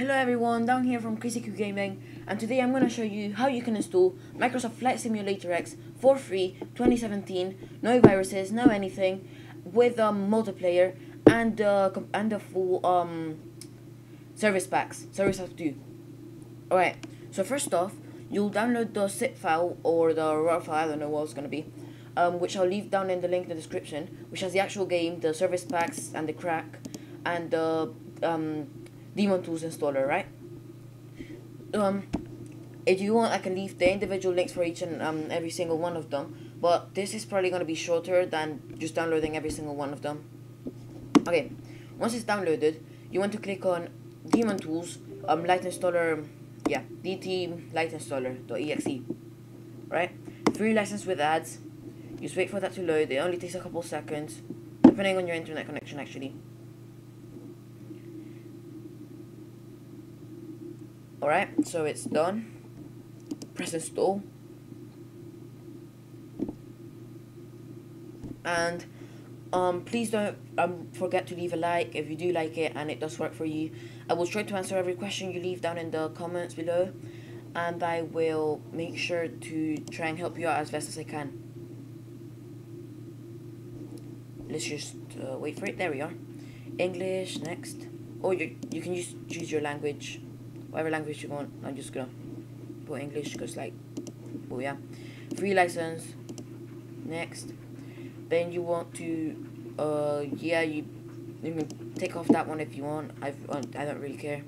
Hello everyone, down here from Crazy Q Gaming, and today I'm going to show you how you can install Microsoft Flight Simulator X for free 2017, no viruses, no anything, with um, multiplayer and uh, and the full um service packs, service packs too. Alright, so first off, you'll download the zip file or the RAR file, I don't know what it's going to be, um, which I'll leave down in the link in the description, which has the actual game, the service packs and the crack, and the um Daemon Tools installer, right? Um, if you want, I can leave the individual links for each and um, every single one of them. But this is probably going to be shorter than just downloading every single one of them. Okay, once it's downloaded, you want to click on Daemon Tools, um, Light Installer, yeah, DT Lite Installer.exe, right? Free license with ads. Just wait for that to load. It only takes a couple seconds, depending on your internet connection, actually. Alright, so it's done. Press install. And um, please don't um, forget to leave a like if you do like it and it does work for you. I will try to answer every question you leave down in the comments below. And I will make sure to try and help you out as best as I can. Let's just uh, wait for it. There we are. English, next. Or you, you can just choose your language whatever language you want. I'm just gonna put English because like, oh yeah, free license. Next, then you want to, uh, yeah, you you can take off that one if you want. I've I don't really care.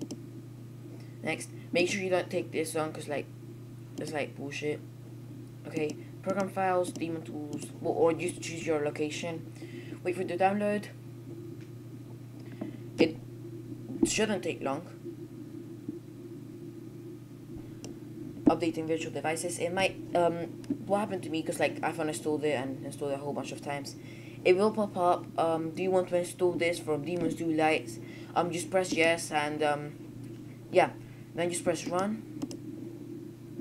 Next, make sure you don't take this on because like, it's like bullshit. Okay, program files, daemon tools, or just choose your location. Wait for the download. It shouldn't take long. Updating virtual devices, it might, um, what happened to me, because like I've uninstalled it and installed it a whole bunch of times, it will pop up, um, do you want to install this from Demons Do Lights, um, just press yes, and, um, yeah, then just press run,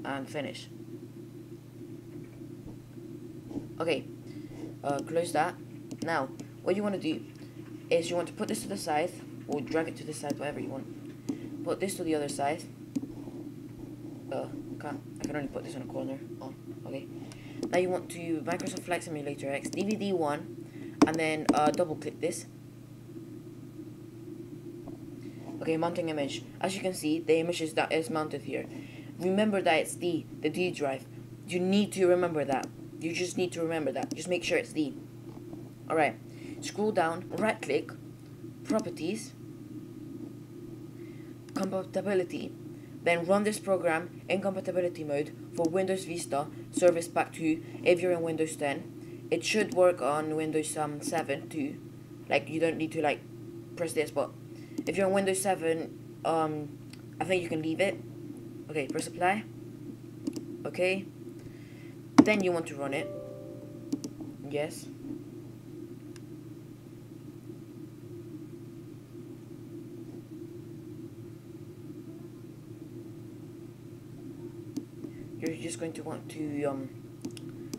and finish. Okay, uh, close that. Now, what you want to do is you want to put this to the side, or drag it to the side, whatever you want. Put this to the other side. Uh, can't, I can only put this in a corner. Oh, okay. Now you want to Microsoft Flight Simulator X DVD one, and then uh, double click this. Okay, mounting image. As you can see, the image is that is mounted here. Remember that it's D, the D drive. You need to remember that. You just need to remember that. Just make sure it's D. Alright. Scroll down, right click, properties, compatibility, then run this program in compatibility mode for Windows Vista Service Pack 2 if you're in Windows 10. It should work on Windows um, 7 too. Like you don't need to like press this, but if you're on Windows 7, um, I think you can leave it. Okay, press apply. Okay. Then you want to run it. Yes. You're just going to want to um,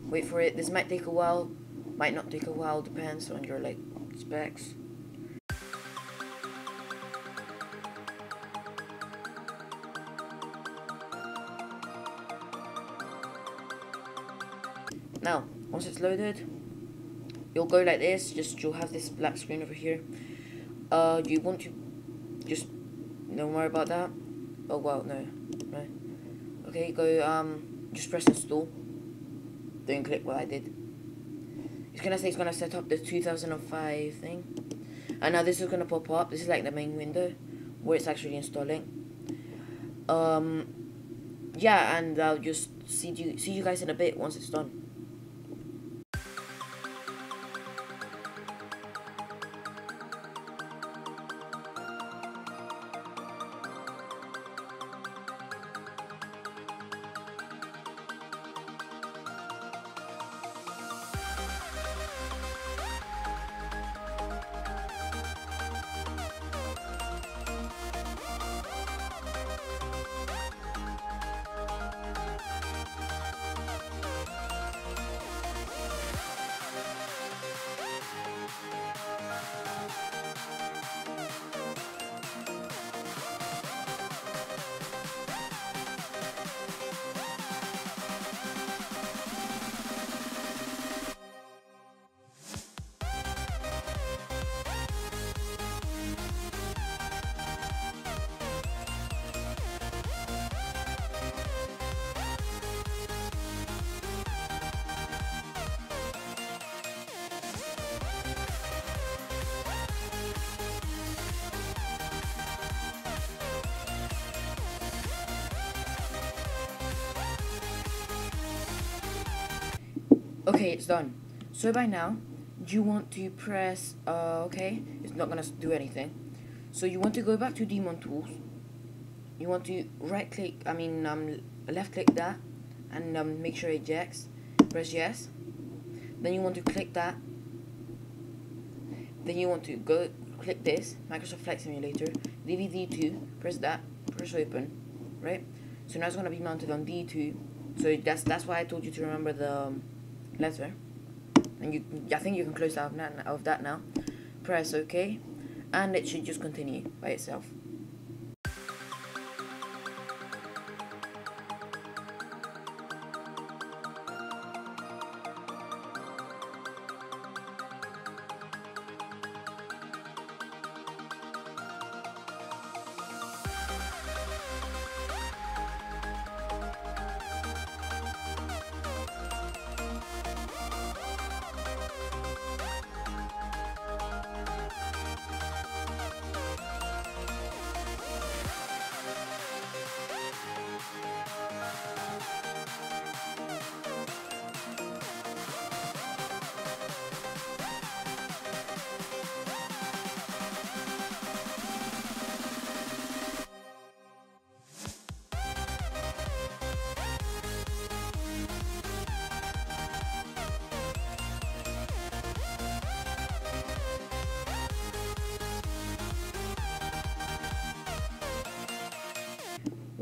wait for it. This might take a while, might not take a while, depends on your like specs. Now, once it's loaded, you'll go like this, just you'll have this black screen over here. Uh, you want to just don't worry about that. Oh well, no, no. Okay, go, um, just press install. Don't click what I did. It's gonna say it's gonna set up the 2005 thing. And now this is gonna pop up. This is like the main window where it's actually installing. Um, yeah, and I'll just see you see you guys in a bit once it's done. Okay, it's done. So by now, you want to press, uh, okay, it's not gonna do anything. So you want to go back to Daemon Tools. You want to right click, I mean, um, left click that, and um, make sure it ejects. Press yes. Then you want to click that. Then you want to go click this, Microsoft Flight Simulator, DVD2, press that, press open, right? So now it's gonna be mounted on D2. So that's that's why I told you to remember the um, letter. And you, I think you can close out of that now. Press OK, and it should just continue by itself.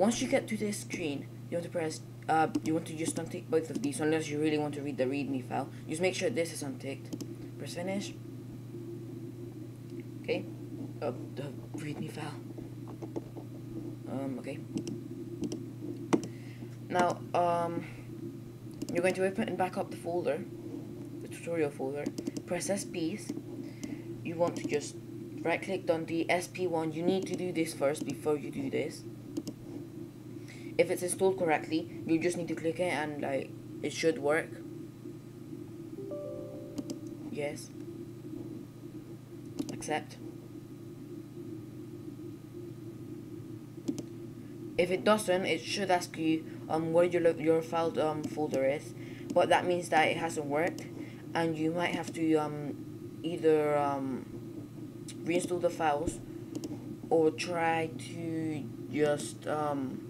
Once you get to this screen, you want to press, uh, you want to just untick both of these unless you really want to read the readme file. Just make sure this is unticked. Press finish. Okay. Uh, the readme file. Um, okay. Now, um, you're going to open and back up the folder, the tutorial folder. Press SPs. You want to just right click on the SP1. You need to do this first before you do this if it's installed correctly you just need to click it and like it should work. Yes. Accept. If it doesn't it should ask you um where your your file um folder is but that means that it hasn't worked and you might have to um either um reinstall the files or try to just um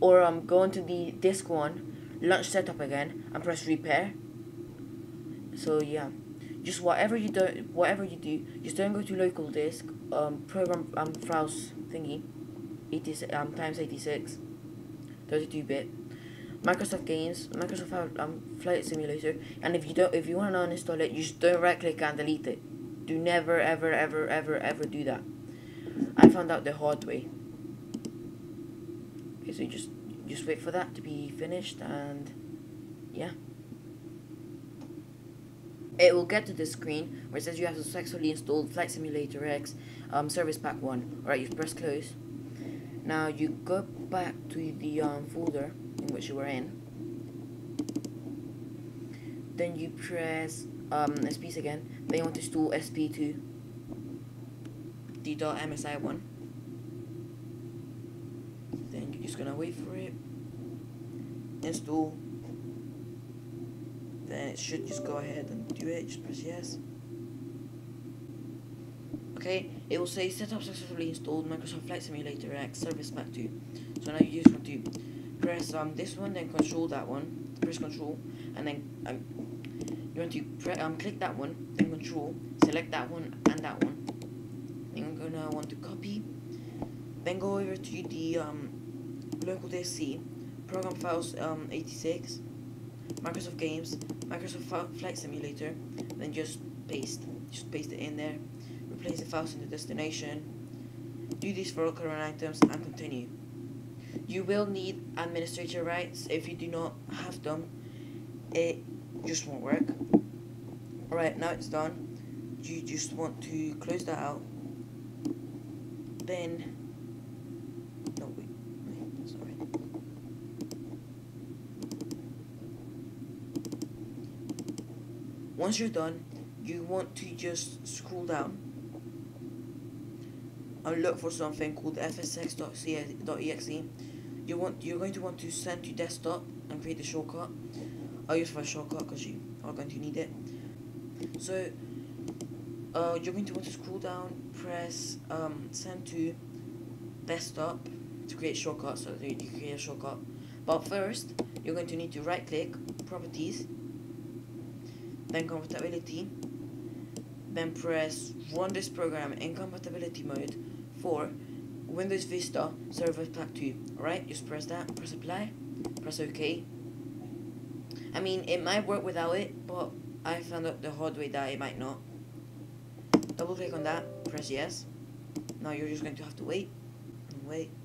or um, go into the disk one, launch setup again, and press repair. So yeah, just whatever you do, whatever you do, just don't go to local disk, um, program um files thingy, 80 um times 86, 32 bit. Microsoft Games, Microsoft um, Flight Simulator, and if you don't, if you want to uninstall it, you just don't right click and delete it. Do never, ever, ever, ever, ever do that. I found out the hard way. Okay, so you just just wait for that to be finished and yeah. It will get to this screen where it says you have successfully installed Flight Simulator X um, Service Pack 1. Alright, you press close. Now you go back to the um, folder in which you were in. Then you press um, SPs again. Then you want to install SP2. The .msi1 just gonna wait for it. Install then it should just go ahead and do it. Just press yes. Okay it will say setup successfully installed Microsoft Flight Simulator X Service Pack 2 so now you just want to press um, this one then control that one. Press control and then um, you want to um, click that one then control select that one and that one. Then I'm gonna want to copy. Then go over to the um, local disk C, program files um, 86, Microsoft Games, Microsoft Flight Simulator, then just paste, just paste it in there, replace the files in the destination, do this for all current items and continue. You will need administrator rights, if you do not have them, it just won't work. Alright, now it's done, you just want to close that out, then Once you're done, you want to just scroll down and look for something called fsx.exe. You want you're going to want to send to desktop and create the shortcut. I'll use for a shortcut because you are going to need it. So uh, you're going to want to scroll down, press um, send to desktop to create shortcut so you create a shortcut. But first, you're going to need to right click, properties, then compatibility, then press run this program in compatibility mode for Windows Vista Server Pack 2. Alright, just press that, press apply, press OK. I mean, it might work without it, but I found out the hard way that it might not. Double click on that, press yes. Now you're just going to have to wait, and wait, wait.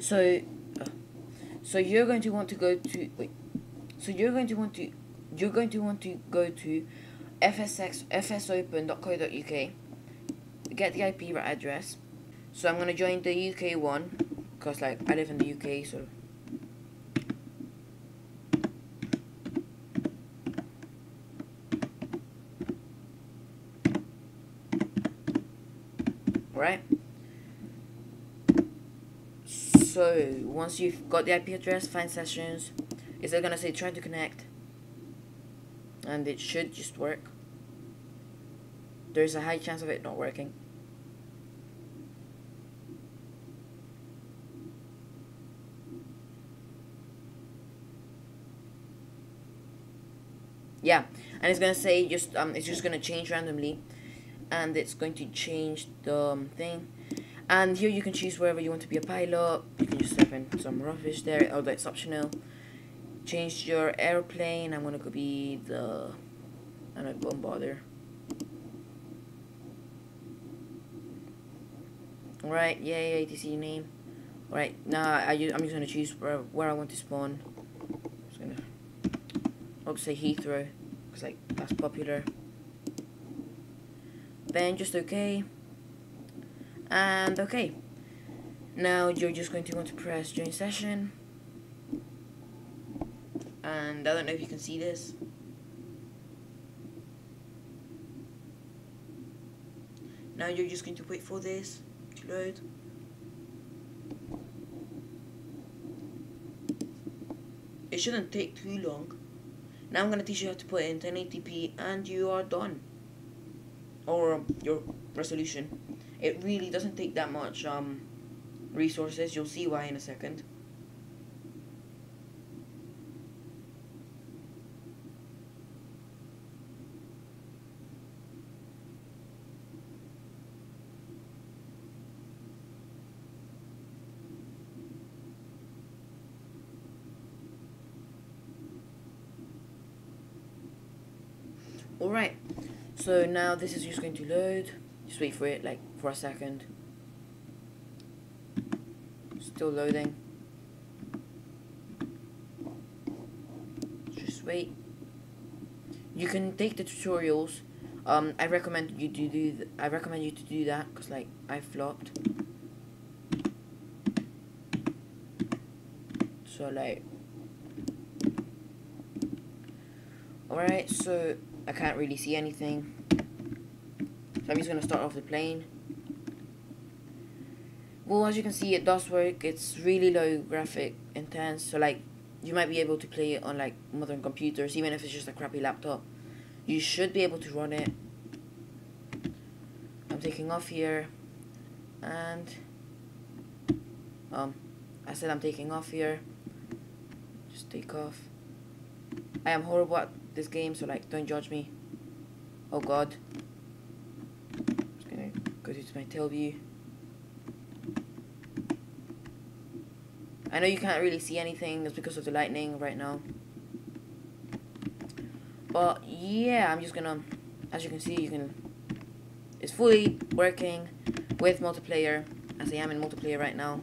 So, so you're going to want to go to wait. So you're going to want to you're going to want to go to fsx fsopen.co.uk. Get the IP address. So I'm gonna join the UK one because like I live in the UK, so. Right. So once you've got the IP address, find sessions. Is it gonna say try to connect? And it should just work. There's a high chance of it not working. Yeah, and it's gonna say just um, it's just gonna change randomly, and it's going to change the um, thing And here you can choose wherever you want to be a pilot. You can just type in some rubbish there, oh that's optional. Change your airplane. I'm gonna go be the I don't know, bombardier. Alright, yeah, yeah, ATC name. Alright, now I, I'm just gonna choose where, where I want to spawn. I'm just gonna I'll say Heathrow, because like that's popular. Then just okay. And okay. Now you're just going to want to press join session. And I don't know if you can see this. Now you're just going to wait for this to load. It shouldn't take too long. Now I'm going to teach you how to put in 1080p and you are done. Or your resolution. It really doesn't take that much um, resources. You'll see why in a second. Alright, so now this is just going to load. Just wait for it, like, for a second. Still loading. Just wait. You can take the tutorials. Um, I recommend you to do. I recommend you to do that because, like, I flopped. So, like. Alright, so I can't really see anything. So I'm just going to start off the plane. Well, as you can see, it does work. It's really low graphic intense. So, like, you might be able to play it on, like, modern computers, even if it's just a crappy laptop. You should be able to run it. I'm taking off here. And, um, I said I'm taking off here. Just take off. I am horrible at this game, so like, don't judge me. Oh god. I'm just gonna go to my tail view. I know you can't really see anything, it's because of the lightning right now. But yeah, I'm just gonna, as you can see, you can, it's fully working with multiplayer, as I am in multiplayer right now.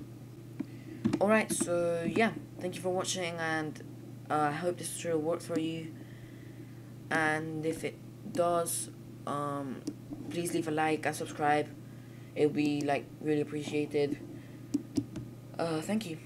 Alright, so yeah, thank you for watching, and uh, I hope this tutorial worked for you and if it does um, please leave a like and subscribe it'll be like really appreciated. Uh, thank you